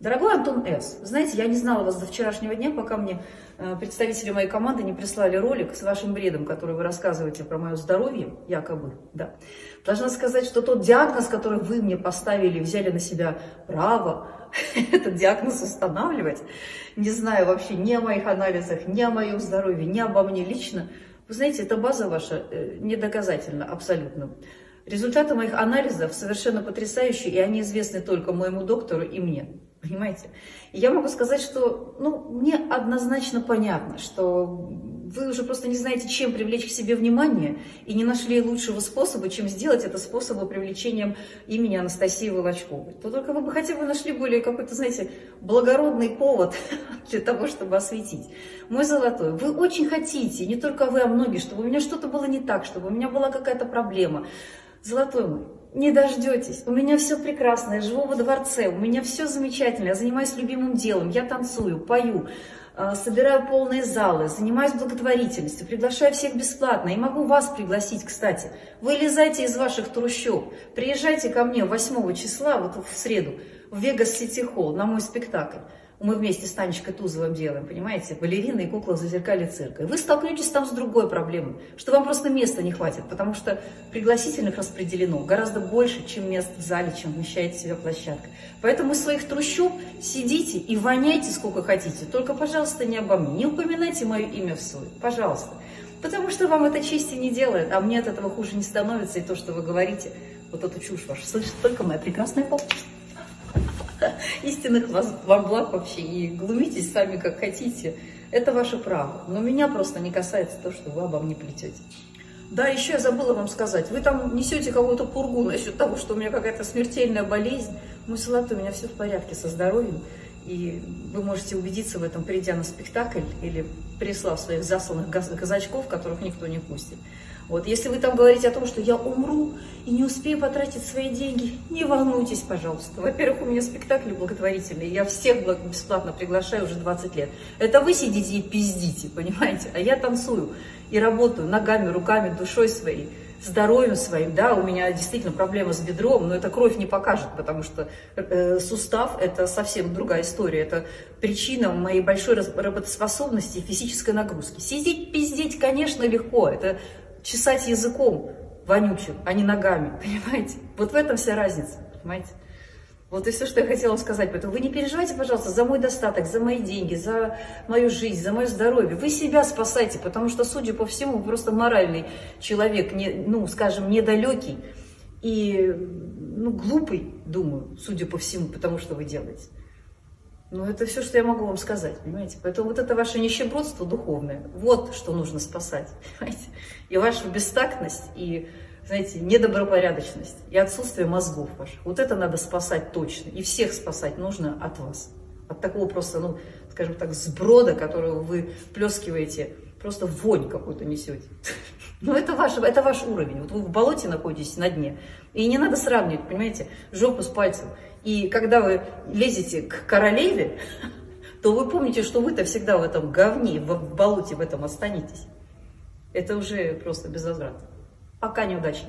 Дорогой Антон С., знаете, я не знала вас до вчерашнего дня, пока мне э, представители моей команды не прислали ролик с вашим бредом, который вы рассказываете про мое здоровье, якобы, да. Должна сказать, что тот диагноз, который вы мне поставили, взяли на себя право этот диагноз устанавливать, не знаю вообще ни о моих анализах, ни о моем здоровье, ни обо мне лично, вы знаете, эта база ваша э, недоказательна абсолютно. Результаты моих анализов совершенно потрясающие, и они известны только моему доктору и мне. Понимаете? Я могу сказать, что ну, мне однозначно понятно, что вы уже просто не знаете, чем привлечь к себе внимание, и не нашли лучшего способа, чем сделать это способом привлечением имени Анастасии Волочковой. То только вы бы хотя бы нашли более какой-то, знаете, благородный повод для того, чтобы осветить. Мой золотой, вы очень хотите, не только вы, а многие, чтобы у меня что-то было не так, чтобы у меня была какая-то проблема. Золотой мой, не дождетесь. У меня все прекрасно, я живу во дворце, у меня все замечательно, я занимаюсь любимым делом, я танцую, пою, э, собираю полные залы, занимаюсь благотворительностью, приглашаю всех бесплатно и могу вас пригласить, кстати. Вы лезайте из ваших трущоб, приезжайте ко мне 8 числа, вот в среду, в Вегас Сити Холл на мой спектакль мы вместе с Танечкой Тузовым делаем, понимаете, балерина и кукла в цирка. И вы столкнетесь там с другой проблемой, что вам просто места не хватит, потому что пригласительных распределено гораздо больше, чем мест в зале, чем вмещает в себя площадка. Поэтому своих трущоб сидите и воняйте сколько хотите, только, пожалуйста, не обо мне, не упоминайте мое имя в свой, пожалуйста. Потому что вам это чести не делает, а мне от этого хуже не становится, и то, что вы говорите, вот эту чушь вашу слышит только моя прекрасная папа истинных вам благ вообще, и глумитесь сами как хотите. Это ваше право. Но меня просто не касается то, что вы обо мне плетете. Да, еще я забыла вам сказать. Вы там несете какую-то пургу насчет того, что у меня какая-то смертельная болезнь. Мой золотой, у меня все в порядке со здоровьем. И вы можете убедиться в этом, придя на спектакль или прислав своих засланных казачков, которых никто не пустит. Вот, если вы там говорите о том, что я умру и не успею потратить свои деньги, не волнуйтесь, пожалуйста. Во-первых, у меня спектакль благотворительный, я всех бесплатно приглашаю уже 20 лет. Это вы сидите и пиздите, понимаете? А я танцую и работаю ногами, руками, душой своей здоровьем своим, да, у меня действительно проблема с бедром, но это кровь не покажет, потому что э, сустав это совсем другая история, это причина моей большой работоспособности и физической нагрузки. Сидеть, пиздеть, конечно, легко, это чесать языком вонючим, а не ногами, понимаете? Вот в этом вся разница, понимаете? Вот и все, что я хотела сказать. Поэтому вы не переживайте, пожалуйста, за мой достаток, за мои деньги, за мою жизнь, за мое здоровье. Вы себя спасайте, потому что, судя по всему, вы просто моральный человек, не, ну, скажем, недалекий и ну, глупый, думаю, судя по всему, потому что вы делаете. Ну, это все, что я могу вам сказать, понимаете? Поэтому вот это ваше нищебродство духовное, вот что нужно спасать, понимаете? И вашу бестактность, и, знаете, недобропорядочность, и отсутствие мозгов ваших. Вот это надо спасать точно. И всех спасать нужно от вас. От такого просто, ну, скажем так, сброда, которого вы плескиваете, просто вонь какую-то несете. Но это ваш, это ваш уровень. Вот вы в болоте находитесь на дне. И не надо сравнивать, понимаете, жопу с пальцем. И когда вы лезете к королеве, то вы помните, что вы-то всегда в этом говне, в болоте в этом останетесь. Это уже просто безвозвратно. Пока неудачи.